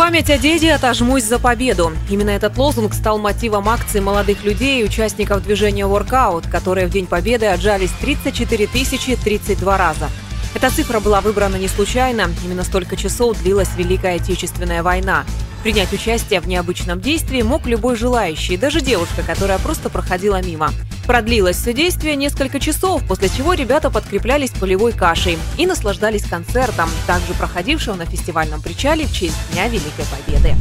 память о деде отожмусь за победу. Именно этот лозунг стал мотивом акции молодых людей и участников движения Workout, которые в День Победы отжались 34 тысячи 32 раза. Эта цифра была выбрана не случайно. Именно столько часов длилась Великая Отечественная война. Принять участие в необычном действии мог любой желающий, даже девушка, которая просто проходила мимо. Продлилось все действие несколько часов, после чего ребята подкреплялись полевой кашей и наслаждались концертом, также проходившим на фестивальном причале в честь Дня Великой Победы.